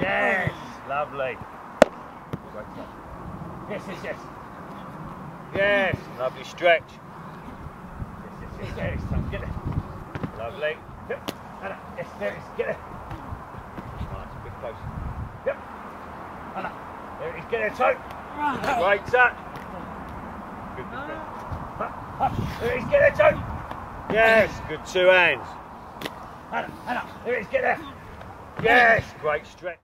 Yes, lovely. Yes, yes, yes. Yes, lovely stretch. Yes, yes, yes, there it is, Tom. Get it. Lovely. Yep. Anna, yes, there it is. Get it. Nice, a bit close. Yep. Anna, there it is. Get it, Tom. Great sir. Good, good, good. Up, up. There it is. Get it, Tom. Yes, good two hands. Anna, Anna, there it is. Get there. Yes, great stretch.